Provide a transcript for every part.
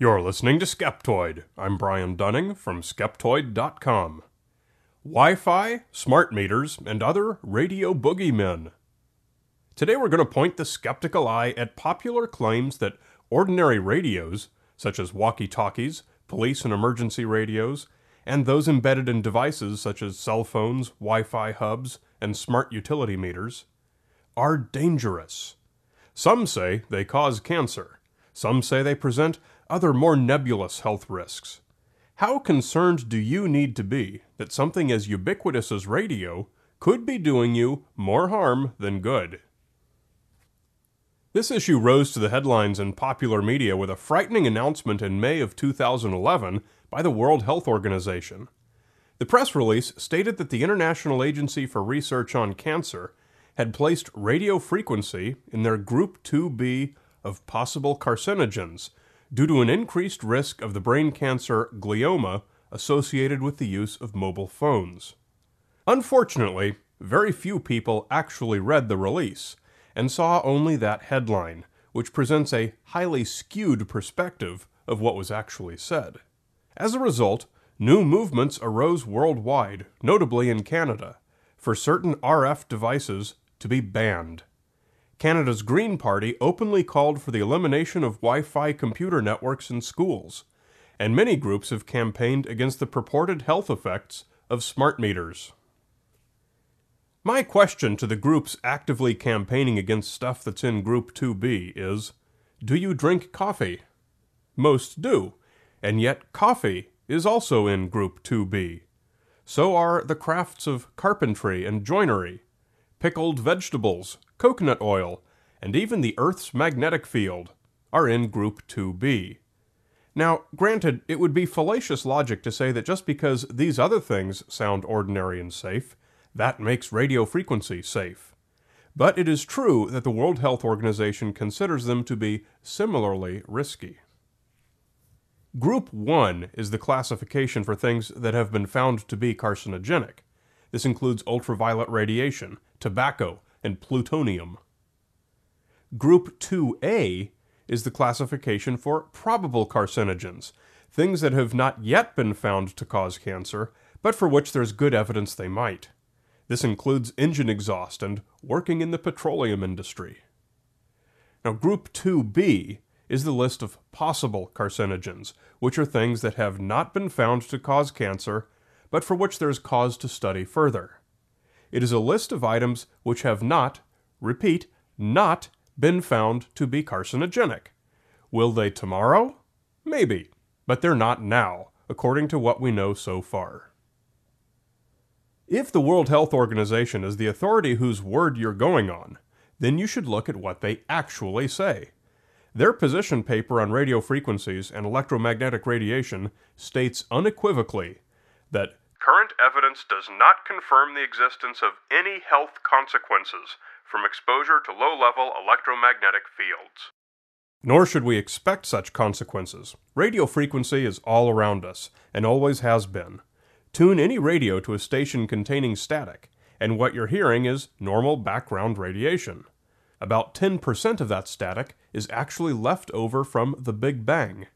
You're listening to Skeptoid. I'm Brian Dunning from Skeptoid.com. Wi Fi, smart meters, and other radio boogeymen. Today we're going to point the skeptical eye at popular claims that ordinary radios, such as walkie talkies, police and emergency radios, and those embedded in devices such as cell phones, Wi Fi hubs, and smart utility meters, are dangerous. Some say they cause cancer. Some say they present other more nebulous health risks. How concerned do you need to be that something as ubiquitous as radio could be doing you more harm than good? This issue rose to the headlines in popular media with a frightening announcement in May of 2011 by the World Health Organization. The press release stated that the International Agency for Research on Cancer had placed radio frequency in their Group 2B of possible carcinogens due to an increased risk of the brain cancer glioma associated with the use of mobile phones. Unfortunately, very few people actually read the release and saw only that headline, which presents a highly skewed perspective of what was actually said. As a result, new movements arose worldwide, notably in Canada, for certain RF devices to be banned. Canada's Green Party openly called for the elimination of Wi Fi computer networks in schools, and many groups have campaigned against the purported health effects of smart meters. My question to the groups actively campaigning against stuff that's in Group 2B is Do you drink coffee? Most do, and yet coffee is also in Group 2B. So are the crafts of carpentry and joinery, pickled vegetables, coconut oil, and even the Earth's magnetic field are in Group 2b. Now, granted, it would be fallacious logic to say that just because these other things sound ordinary and safe, that makes radio frequency safe. But it is true that the World Health Organization considers them to be similarly risky. Group 1 is the classification for things that have been found to be carcinogenic. This includes ultraviolet radiation, tobacco, and plutonium. Group 2A is the classification for probable carcinogens, things that have not yet been found to cause cancer, but for which there's good evidence they might. This includes engine exhaust and working in the petroleum industry. Now, Group 2B is the list of possible carcinogens, which are things that have not been found to cause cancer, but for which there is cause to study further. It is a list of items which have not, repeat, not been found to be carcinogenic. Will they tomorrow? Maybe, but they're not now, according to what we know so far. If the World Health Organization is the authority whose word you're going on, then you should look at what they actually say. Their position paper on radio frequencies and electromagnetic radiation states unequivocally that current evidence does not confirm the existence of any health consequences from exposure to low level electromagnetic fields. Nor should we expect such consequences. Radio frequency is all around us, and always has been. Tune any radio to a station containing static, and what you're hearing is normal background radiation. About 10% of that static is actually left over from the Big Bang.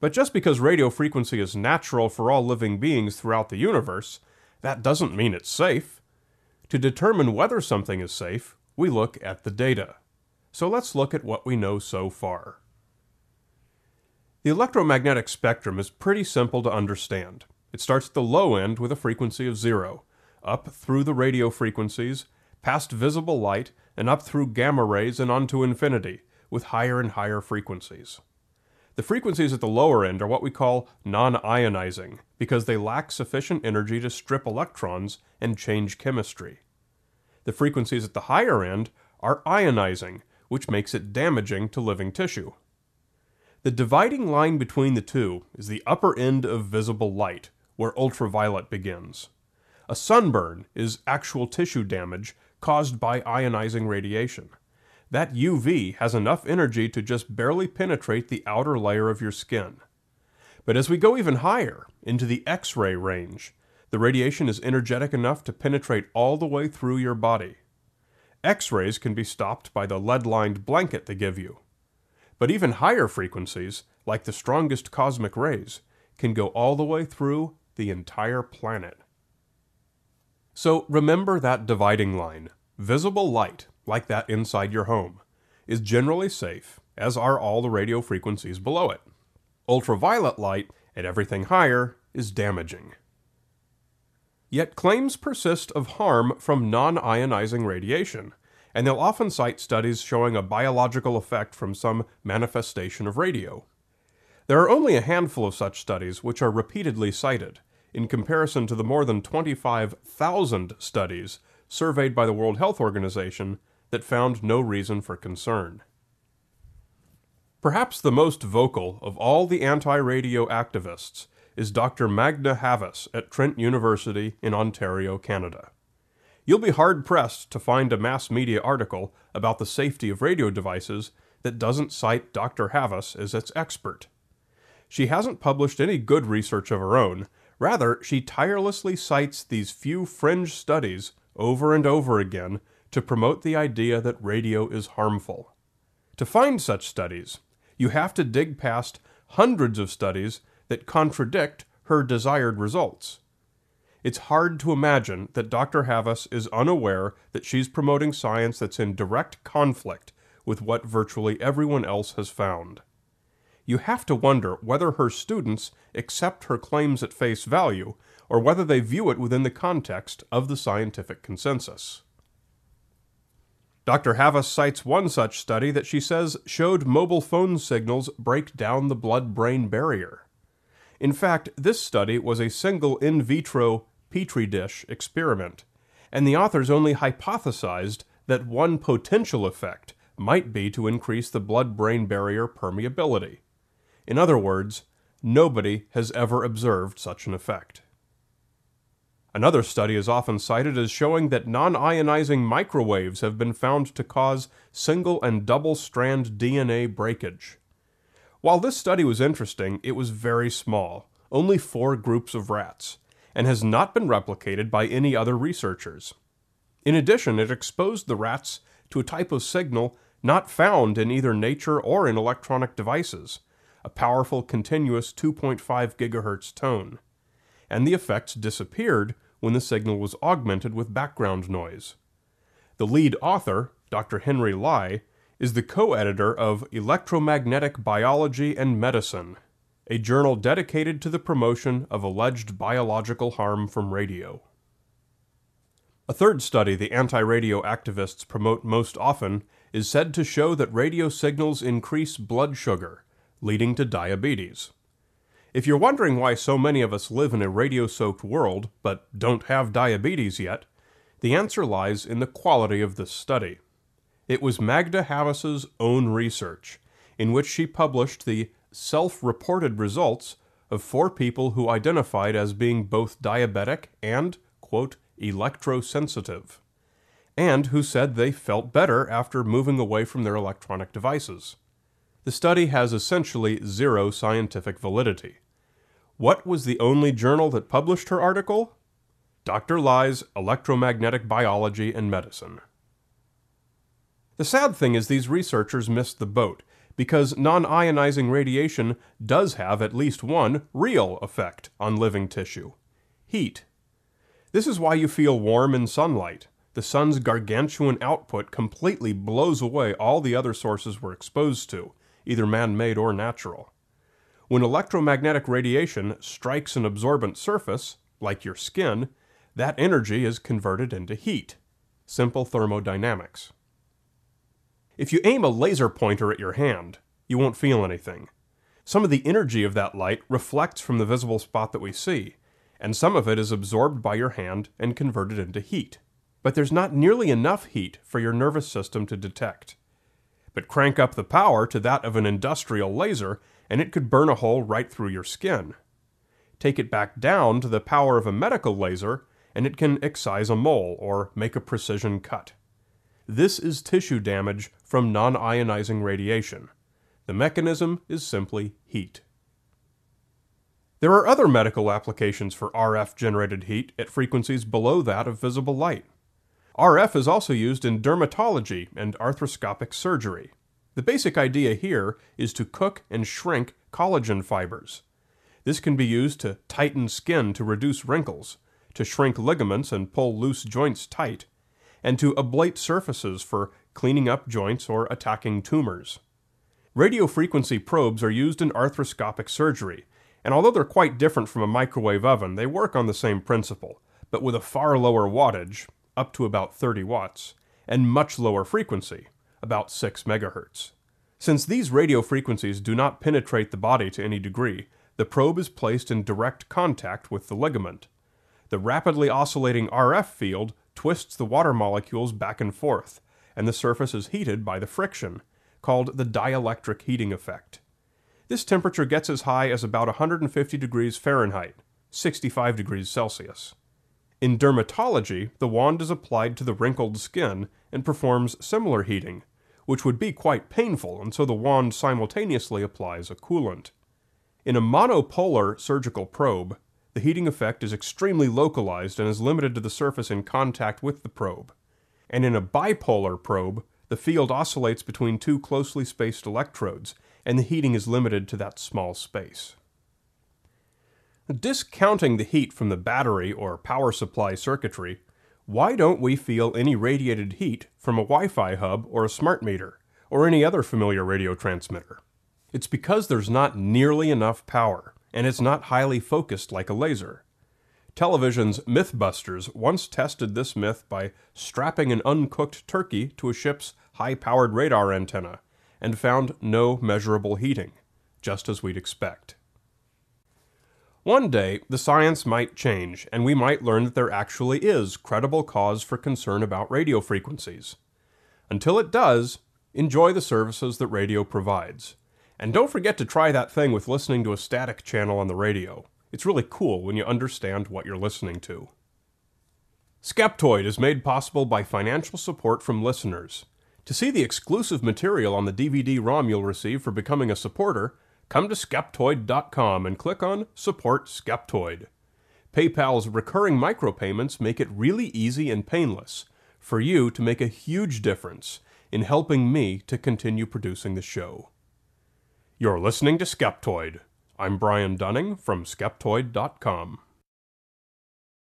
But just because radio frequency is natural for all living beings throughout the universe, that doesn't mean it's safe. To determine whether something is safe, we look at the data. So let's look at what we know so far. The electromagnetic spectrum is pretty simple to understand. It starts at the low end with a frequency of zero, up through the radio frequencies, past visible light, and up through gamma rays and onto infinity, with higher and higher frequencies. The frequencies at the lower end are what we call non-ionizing, because they lack sufficient energy to strip electrons and change chemistry. The frequencies at the higher end are ionizing, which makes it damaging to living tissue. The dividing line between the two is the upper end of visible light, where ultraviolet begins. A sunburn is actual tissue damage caused by ionizing radiation that UV has enough energy to just barely penetrate the outer layer of your skin. But as we go even higher, into the X ray range, the radiation is energetic enough to penetrate all the way through your body. X rays can be stopped by the lead lined blanket they give you. But even higher frequencies, like the strongest cosmic rays, can go all the way through the entire planet. So remember that dividing line. Visible light, like that inside your home, is generally safe, as are all the radio frequencies below it. Ultraviolet light, at everything higher, is damaging. Yet claims persist of harm from non ionizing radiation, and they'll often cite studies showing a biological effect from some manifestation of radio. There are only a handful of such studies which are repeatedly cited, in comparison to the more than 25,000 studies surveyed by the World Health Organization that found no reason for concern. Perhaps the most vocal of all the anti radio activists is Dr. Magda Havas at Trent University in Ontario, Canada. You'll be hard pressed to find a mass media article about the safety of radio devices that doesn't cite Dr. Havas as its expert. She hasn't published any good research of her own, rather, she tirelessly cites these few fringe studies over and over again to promote the idea that radio is harmful. To find such studies, you have to dig past hundreds of studies that contradict her desired results. It's hard to imagine that Dr. Havas is unaware that she's promoting science that's in direct conflict with what virtually everyone else has found. You have to wonder whether her students accept her claims at face value or whether they view it within the context of the scientific consensus. Dr. Havas cites one such study that she says showed mobile phone signals break down the blood brain barrier. In fact, this study was a single in vitro petri dish experiment, and the authors only hypothesized that one potential effect might be to increase the blood brain barrier permeability. In other words, nobody has ever observed such an effect. Another study is often cited as showing that non ionizing microwaves have been found to cause single and double strand DNA breakage. While this study was interesting, it was very small, only four groups of rats, and has not been replicated by any other researchers. In addition, it exposed the rats to a type of signal not found in either nature or in electronic devices, a powerful continuous 2.5 GHz tone. And the effects disappeared when the signal was augmented with background noise. The lead author, Dr. Henry Lai, is the co editor of Electromagnetic Biology and Medicine, a journal dedicated to the promotion of alleged biological harm from radio. A third study the anti radio activists promote most often is said to show that radio signals increase blood sugar, leading to diabetes. If you're wondering why so many of us live in a radio soaked world but don't have diabetes yet, the answer lies in the quality of this study. It was Magda Havas's own research, in which she published the self-reported results of four people who identified as being both diabetic and, quote, electrosensitive, and who said they felt better after moving away from their electronic devices. The study has essentially zero scientific validity. What was the only journal that published her article? Dr. Lai's Electromagnetic Biology and Medicine. The sad thing is these researchers missed the boat, because non-ionizing radiation does have at least one real effect on living tissue. Heat. This is why you feel warm in sunlight. The sun's gargantuan output completely blows away all the other sources we're exposed to, either man-made or natural. When electromagnetic radiation strikes an absorbent surface, like your skin, that energy is converted into heat. Simple thermodynamics. If you aim a laser pointer at your hand, you won't feel anything. Some of the energy of that light reflects from the visible spot that we see, and some of it is absorbed by your hand and converted into heat. But there's not nearly enough heat for your nervous system to detect. But crank up the power to that of an industrial laser, and it could burn a hole right through your skin. Take it back down to the power of a medical laser, and it can excise a mole or make a precision cut. This is tissue damage from non-ionizing radiation. The mechanism is simply heat. There are other medical applications for RF-generated heat at frequencies below that of visible light. RF is also used in dermatology and arthroscopic surgery. The basic idea here is to cook and shrink collagen fibers. This can be used to tighten skin to reduce wrinkles, to shrink ligaments and pull loose joints tight, and to ablate surfaces for cleaning up joints or attacking tumors. Radiofrequency probes are used in arthroscopic surgery, and although they're quite different from a microwave oven, they work on the same principle, but with a far lower wattage, up to about 30 watts, and much lower frequency, about 6 megahertz. Since these radio frequencies do not penetrate the body to any degree, the probe is placed in direct contact with the ligament. The rapidly oscillating RF field twists the water molecules back and forth, and the surface is heated by the friction, called the dielectric heating effect. This temperature gets as high as about 150 degrees Fahrenheit, 65 degrees Celsius. In dermatology, the wand is applied to the wrinkled skin and performs similar heating, which would be quite painful, and so the wand simultaneously applies a coolant. In a monopolar surgical probe, the heating effect is extremely localized and is limited to the surface in contact with the probe. And in a bipolar probe, the field oscillates between two closely spaced electrodes, and the heating is limited to that small space. Discounting the heat from the battery or power supply circuitry, why don't we feel any radiated heat from a Wi-Fi hub or a smart meter, or any other familiar radio transmitter? It's because there's not nearly enough power, and it's not highly focused like a laser. Television's Mythbusters once tested this myth by strapping an uncooked turkey to a ship's high-powered radar antenna, and found no measurable heating, just as we'd expect. One day, the science might change, and we might learn that there actually is credible cause for concern about radio frequencies. Until it does, enjoy the services that radio provides. And don't forget to try that thing with listening to a static channel on the radio. It's really cool when you understand what you're listening to. Skeptoid is made possible by financial support from listeners. To see the exclusive material on the DVD-ROM you'll receive for becoming a supporter, come to Skeptoid.com and click on Support Skeptoid. PayPal's recurring micropayments make it really easy and painless for you to make a huge difference in helping me to continue producing the show. You're listening to Skeptoid. I'm Brian Dunning from Skeptoid.com.